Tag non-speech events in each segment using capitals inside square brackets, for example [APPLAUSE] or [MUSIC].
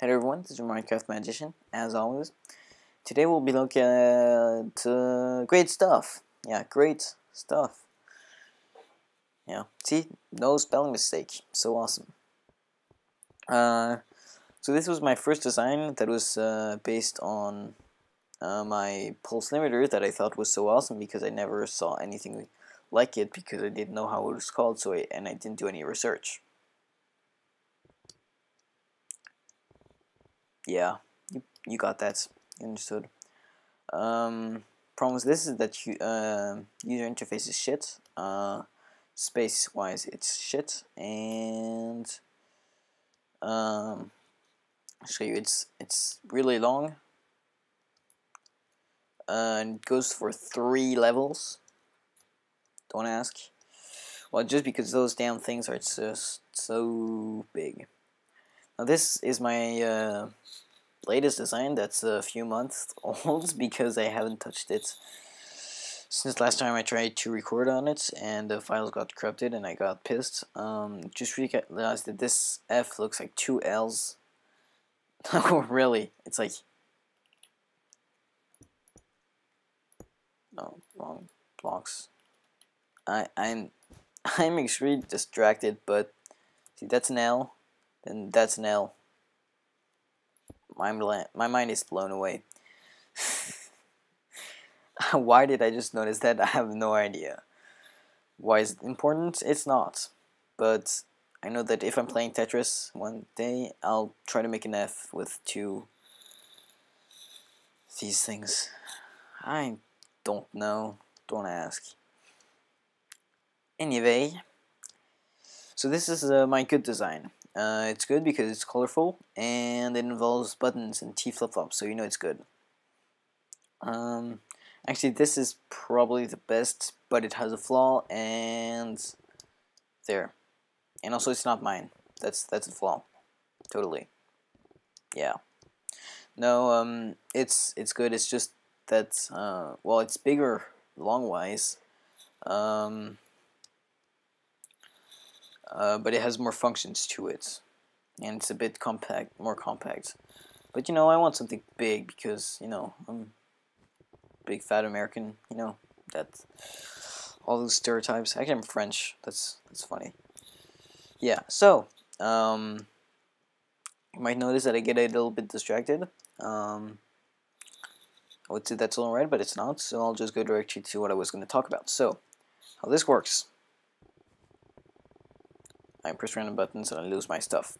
Hello everyone, this is your Minecraft Mattgician, as always. Today we'll be looking at uh, great stuff. Yeah, great stuff. Yeah, see, no spelling mistake. So awesome. Uh, so this was my first design that was uh, based on uh, my pulse limiter that I thought was so awesome because I never saw anything like it because I didn't know how it was called, so I, and I didn't do any research. Yeah, you, you got that. Understood. Um, problem with this is that you, uh, user interface is shit. Uh, space wise, it's shit, and um, I'll show you. It's it's really long. Uh, and it goes for three levels. Don't ask. Well, just because those damn things are just so big. Now this is my uh, latest design that's a few months [LAUGHS] old because I haven't touched it since last time I tried to record on it and the files got corrupted and I got pissed. Um, just realized that this F looks like two L's. [LAUGHS] oh really? It's like no wrong blocks. I I'm [LAUGHS] I'm extremely distracted, but see that's an L then that's an L. My, my mind is blown away. [LAUGHS] Why did I just notice that? I have no idea. Why is it important? It's not. But I know that if I'm playing Tetris one day, I'll try to make an F with two these things. I don't know. Don't ask. Anyway, so this is uh, my good design. Uh, it's good because it's colorful and it involves buttons and T flip-flops, so you know it's good. Um, actually, this is probably the best, but it has a flaw, and there. And also, it's not mine. That's that's a flaw, totally. Yeah. No, um, it's it's good. It's just that uh, well, it's bigger long-wise. Um, uh, but it has more functions to it, and it's a bit compact, more compact. But you know, I want something big because you know I'm big fat American. You know that all those stereotypes. Actually, I'm French. That's that's funny. Yeah. So um, you might notice that I get a little bit distracted. Um, I would say that's alright, but it's not. So I'll just go directly to what I was going to talk about. So how this works. I press random buttons and I lose my stuff.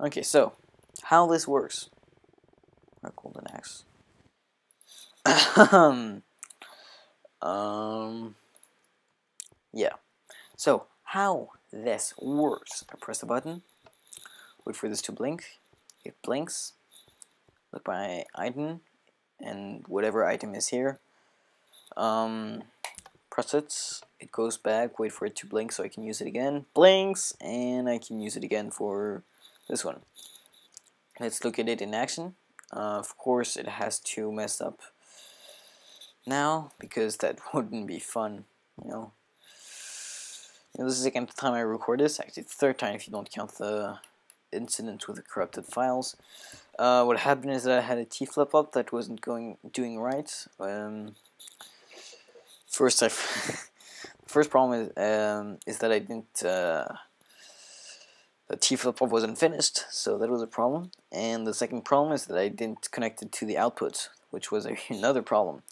Okay, so how this works. A golden axe. [COUGHS] um, yeah. So how this works? I press the button. Wait for this to blink. It blinks. Look my item and whatever item is here. Um, press it, it goes back, wait for it to blink so I can use it again, blinks, and I can use it again for this one. Let's look at it in action. Uh, of course it has to mess up now, because that [LAUGHS] wouldn't be fun, you know. You know, this is the second time I record this, actually the third time if you don't count the incident with the corrupted files. Uh, what happened is that I had a T flip flop that wasn't going doing right. Um, first I [LAUGHS] first problem is um, is that I didn't uh, the T flip flop wasn't finished, so that was a problem. And the second problem is that I didn't connect it to the output, which was [LAUGHS] another problem.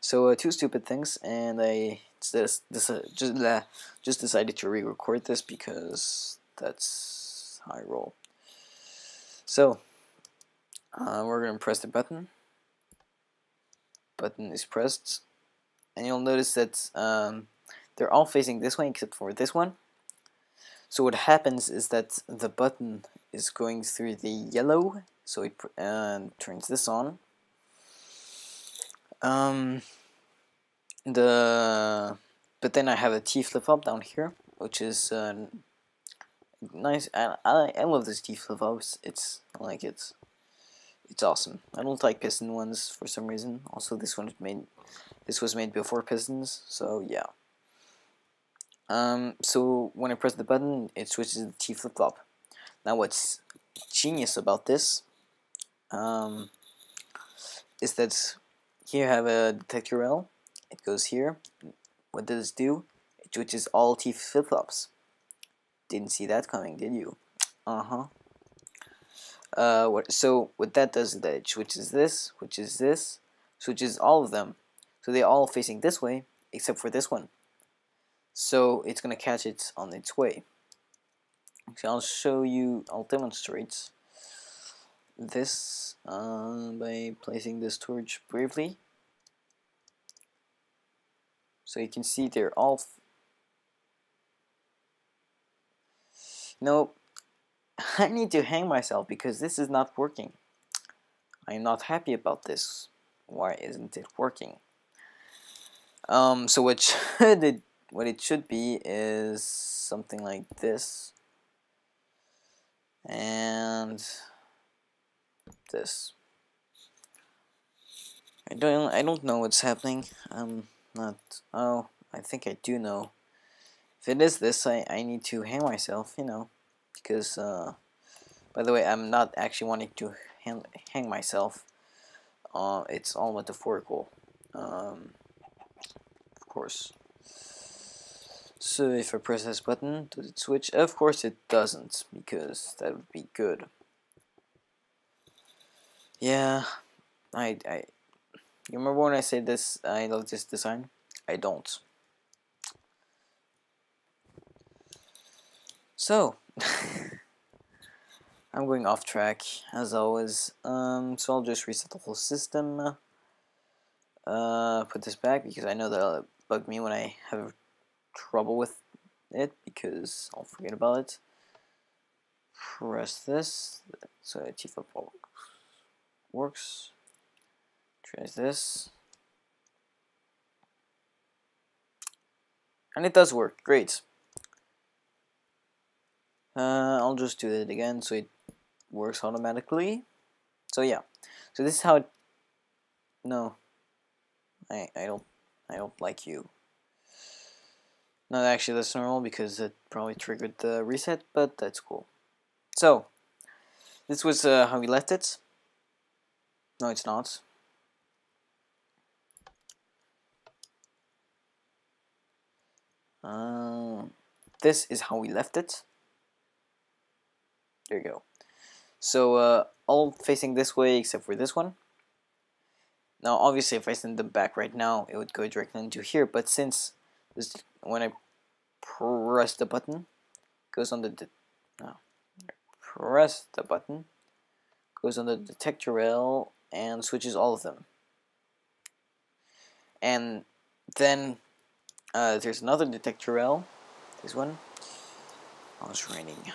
So uh, two stupid things, and I just just just, uh, just decided to re-record this because that's how I roll. So uh, we're gonna press the button. Button is pressed and you'll notice that um, they're all facing this way except for this one. So what happens is that the button is going through the yellow, so it uh, turns this on. Um, the but then I have a T flip flop down here, which is uh, nice. I, I I love this T flip flops. It's like it's it's awesome. I don't like piston ones for some reason. Also, this one is made this was made before pistons, so yeah. Um, so when I press the button, it switches to T flip flop. Now what's genius about this um, is that here I have a detector rail. It goes here. What does it do? It switches all T flip-flops. Didn't see that coming, did you? Uh-huh. Uh, what, so what that does is that it switches this, which is this, switches all of them. So they're all facing this way, except for this one. So it's going to catch it on its way. So I'll show you, I'll demonstrate this uh, by placing this torch briefly. So you can see they're all. no, [LAUGHS] I need to hang myself because this is not working. I am not happy about this. Why isn't it working? Um, so what [LAUGHS] should it, what it should be is something like this and this. I don't I don't know what's happening. I'm not oh I think I do know. If it is this I, I need to hang myself, you know. Because uh by the way I'm not actually wanting to hang, hang myself. Uh it's all metaphorical. Um course. So if I press this button, does it switch? Of course it doesn't, because that would be good. Yeah, I, I, you remember when I said this, I love this design? I don't. So, [LAUGHS] I'm going off track, as always, um, so I'll just reset the whole system, uh, put this back, because I know that'll bug me when I have trouble with it because I'll forget about it. Press this, so Tifa works. Try this. And it does work, great. Uh, I'll just do it again so it works automatically. So yeah, so this is how it, no, I, I don't, I don't like you. Not actually that's normal because it probably triggered the reset, but that's cool. So, this was uh, how we left it. No, it's not. Uh, this is how we left it. There you go. So, uh, all facing this way except for this one. Now, obviously, if I send them back right now, it would go directly into here, but since this when I press the button, goes on the no, press the button, goes on the detector rail and switches all of them. And then uh, there's another detector rail, this one. Oh, it's raining.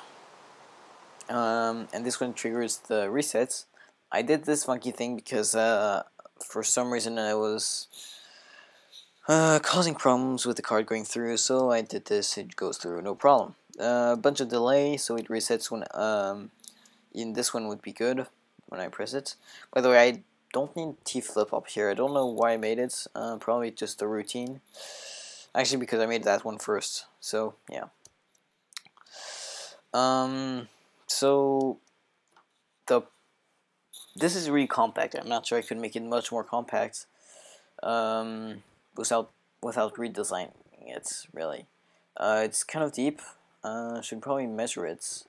Um, and this one triggers the resets. I did this funky thing because uh, for some reason I was uh, causing problems with the card going through, so I did this, it goes through, no problem. A uh, bunch of delay, so it resets when, um, in this one would be good when I press it. By the way, I don't need T-flip up here, I don't know why I made it, uh, probably just a routine. Actually, because I made that one first, so, yeah. Um, so, the, this is really compact, I'm not sure I could make it much more compact. Um, without without redesigning it really. Uh, it's kind of deep. Uh, should probably measure it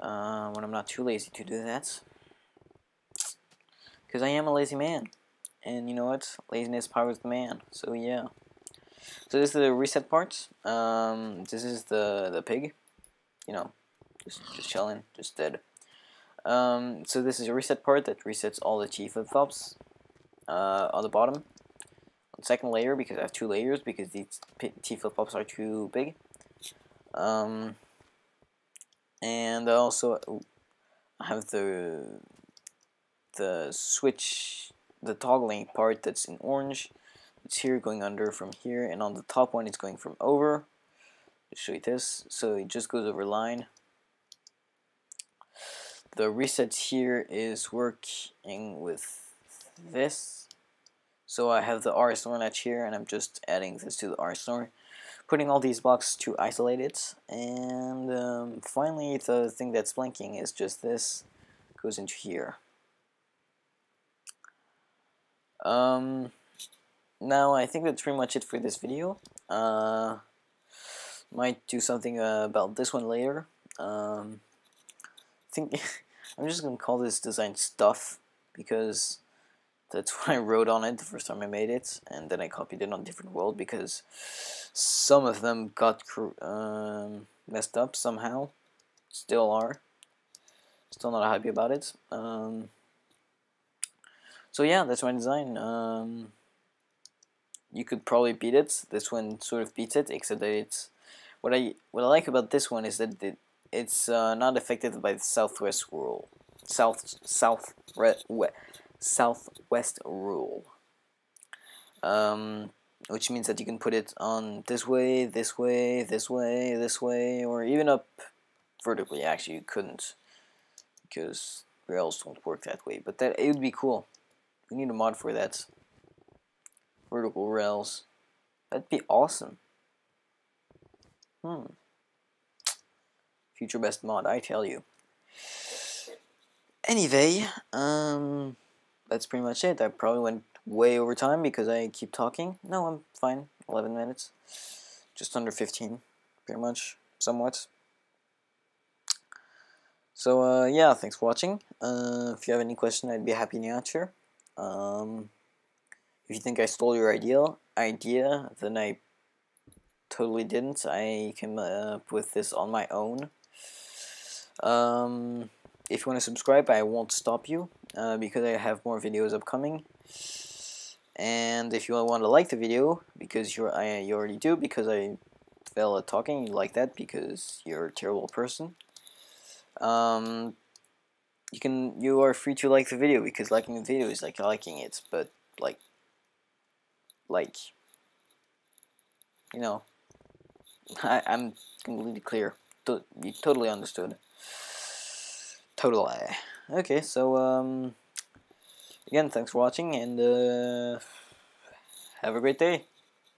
uh, when I'm not too lazy to do that. Because I am a lazy man. And you know what? Laziness powers the man. So yeah. So this is the reset part. Um, this is the, the pig. You know, just, just chilling, just dead. Um, so this is a reset part that resets all the T flip-flops uh, on the bottom On the second layer because I have two layers because these T flip-flops are too big. Um, and also I have the the switch, the toggling part that's in orange. It's here going under from here, and on the top one it's going from over. I'll show you this. So it just goes over line. The reset here is working with this so I have the RS latch here and I'm just adding this to the RS putting all these blocks to isolate it. And um, finally, the thing that's blinking is just this goes into here. Um, now I think that's pretty much it for this video. Uh, might do something uh, about this one later. Um, think [LAUGHS] I'm just gonna call this design stuff because that's [LAUGHS] what I wrote on it the first time I made it, and then I copied it on different world because some of them got um, messed up somehow. Still are. Still not happy about it. Um, so yeah, that's my design. Um, you could probably beat it. This one sort of beats it, except that it's what I what I like about this one is that it, it's uh, not affected by the southwest rule, south south southwest rule. Um, which means that you can put it on this way, this way, this way, this way, or even up vertically. Actually, you couldn't because rails don't work that way. But that it would be cool. We need a mod for that. Vertical rails. That'd be awesome. Hmm. Future best mod, I tell you. Anyway, um, that's pretty much it. I probably went way over time because I keep talking. No, I'm fine. 11 minutes. Just under 15, pretty much, somewhat. So, uh, yeah, thanks for watching. Uh, if you have any question, I'd be happy to answer. Um, if you think I stole your idea, idea, then I totally didn't. I came up with this on my own. Um, if you want to subscribe, I won't stop you uh, because I have more videos upcoming. And if you want to like the video, because you're I you already do, because I fell at talking, you like that because you're a terrible person. Um, you can you are free to like the video because liking the video is like liking it, but like like you know I, I'm completely clear. you totally understood. Totally. Okay, so um again thanks for watching and uh have a great day.